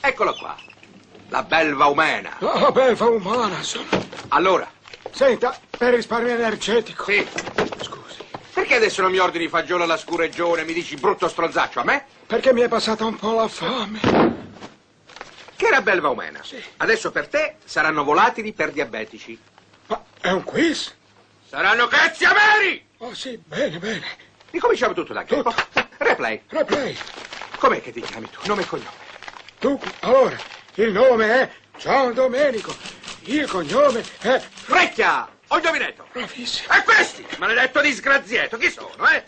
Eccolo qua. La belva umana. No, la belva umana sono. Allora, Senta, per risparmio energetico. sì. Scusi. Perché adesso non mi ordini fagiolo alla scureggione e mi dici brutto stronzaccio a me? Perché mi è passata un po' la fame. Che era belva umana. Sì. Adesso per te saranno volatili per diabetici. Ma è un quiz? Saranno cazzi ameri! Oh sì, bene, bene. Ricominciamo tutto da capo. Replay. Replay. Com'è che ti chiami tu? Nome e cognome. Dunque, allora, il nome è Gian Domenico. Il cognome è... Frecchia! Ho indovinetto! Bravissimo. E questi, maledetto disgraziato, chi sono, eh?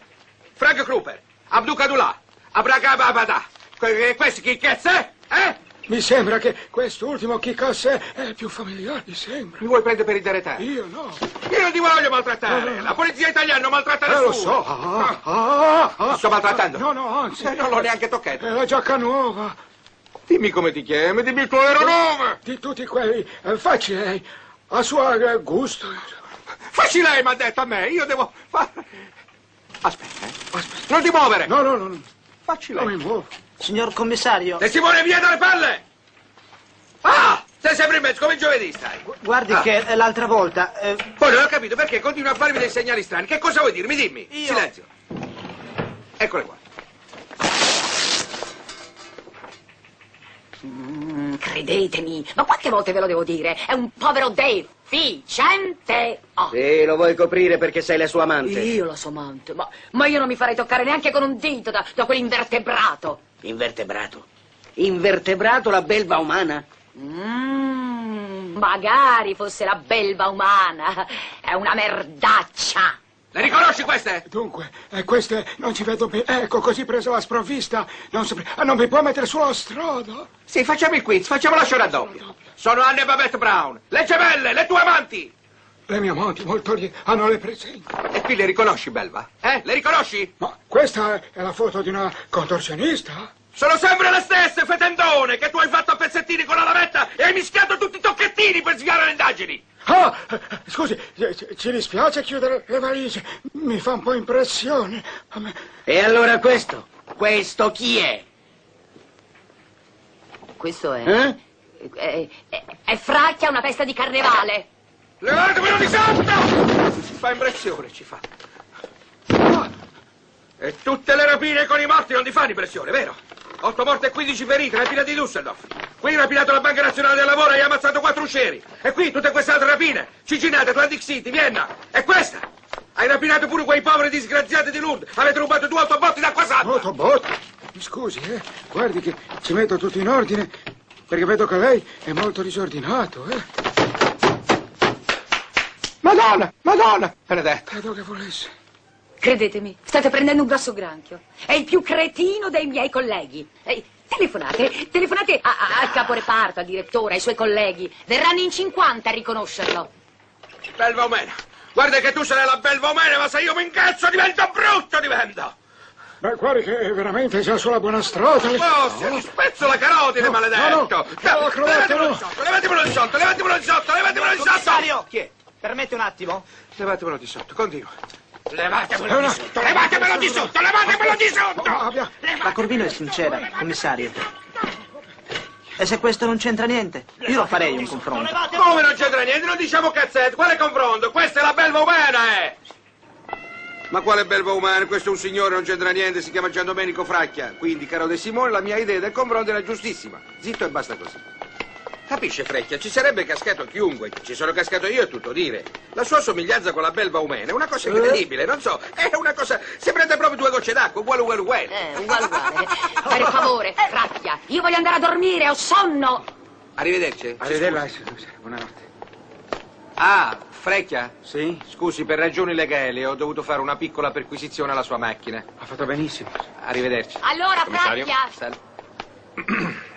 Frank Kruper, Abducadullah, Abracababada. Que- Questi chi cazzo è? Eh? Mi sembra che quest'ultimo Chiccasse è il più familiare, mi sembra. Mi vuoi prendere per il deretare? Io no. Io non ti voglio maltrattare. No, no, no. La polizia italiana non maltratta Eh, lo nessuno. so. Ah, ah, ah. Ti sto maltrattando? No, no, anzi. Eh, non l'ho neanche toccato. È la giacca nuova. Dimmi come ti chiami, dimmi il tuo vero nome. Di tutti quelli. eh, facci lei. A suo gusto. Facci lei, mi ha detto a me. Io devo fare... Aspetta, eh. Aspetta. Non ti muovere. No, no, no. Facci Non lei. mi muovo. Signor commissario, E Simone, via dalle palle! Ah! Sei sempre in mezzo, come giovedì stai. guardi Ah. che eh, l'altra volta... eh, Poi non ho capito perché continua a farmi dei segnali strani. Che cosa vuoi dirmi? Dimmi. Io- Silenzio. Eccole qua. Mm, credetemi, ma quante volte ve lo devo dire? È un povero deficiente. Oh, Sì, lo vuoi coprire perché sei la sua amante. io lo so, amante, ma, ma io non mi farei toccare neanche con un dito da, da quell'invertebrato. Invertebrato. Invertebrato la belva umana? Mm, magari fosse la belva umana. È una merdaccia. Le riconosci queste? Dunque, eh, queste non ci vedo bene. Ecco, così presa la sprovvista. Non, si... ah, non mi può mettere sulla strada. Sì, facciamo il quiz, facciamo la scena doppia. Sono Anne e Babette Brown, le gemelle, le tue amanti. Le mie amanti molto lì hanno le presenti. E qui le riconosci, Belva? Eh? Le riconosci? Ma questa è la foto di una contorsionista? Sono sempre le stesse, fetendone, che tu hai fatto a pezzettini con la lavetta e hai mischiato tutti i tocchettini per sviare le indagini. Ah, eh, scusi, eh, ci- ci dispiace chiudere le valigie. Mi fa un po' impressione. A me- E allora questo? Questo chi è? Questo è... Eh? È, è, è fracchia una festa di carnevale. Levatemelo di sotto! Fa impressione, ci fa. E tutte le rapine con i morti non ti fanno impressione, vero? Otto morti e 15 feriti, rapina di Düsseldorf. Qui hai rapinato la Banca Nazionale del Lavoro e hai ammazzato quattro uscieri. E qui tutte queste altre rapine. Cincinnati, Atlantic City, Vienna. E questa? Hai rapinato pure quei poveri disgraziati di Lourdes. Avete rubato due autobotti d'acqua salva. Autobot? Mi scusi, eh. Guardi che ci metto tutto in ordine, perché vedo che lei è molto disordinato, eh. Madonna, Madonna. Benedetto. Credo che volesse. Credetemi, state prendendo un grosso granchio. È il più cretino dei miei colleghi. Ehi, telefonate, telefonate a- a- al caporeparto, al direttore, ai suoi colleghi. Verranno in 50 a riconoscerlo. Belva umana. Guarda che tu sarai la belva umana, ma se io mi incazzo divento brutto, divento. Ma guardi che veramente siamo sulla buona strada. le- Oh, se mi spezzo la carotide, No, maledetto! no, no, no, no. di sotto, levatemelo di sotto, levatemelo di sotto, levatemelo di sotto! commissario, Chi è? permette un attimo? Levatemelo di sotto, continua. Levatemelo di sotto, levatemelo di sotto, levatemelo di sotto! Oh, La Corvino è sincera, commissario. E se questo non c'entra niente, io lo farei un confronto. Come non c'entra niente, non diciamo cazzette, quale confronto? Questa è la belva umana, eh! Ma quale belva umana? Questo è un signore, non c'entra niente, si chiama Gian Domenico Fracchia. Quindi, caro De Simone, la mia idea del confronto era giustissima. Zitto e basta così. Capisce, Frecchia, ci sarebbe cascato chiunque. Ci sono cascato io, è tutto dire. La sua somiglianza con la belva umana è una cosa incredibile, non so, è una cosa... Si prende proprio due gocce d'acqua, uguale, uguale, uguale. Eh, uguale, uguale. Per favore, fracchia, io voglio andare a dormire, ho sonno. Arrivederci. Arrivederci, buonanotte. Ah, Frecchia? Sì, Scusi, per ragioni legali ho dovuto fare una piccola perquisizione alla sua macchina. ha fatto benissimo. Arrivederci. Allora, fracchia. Sal-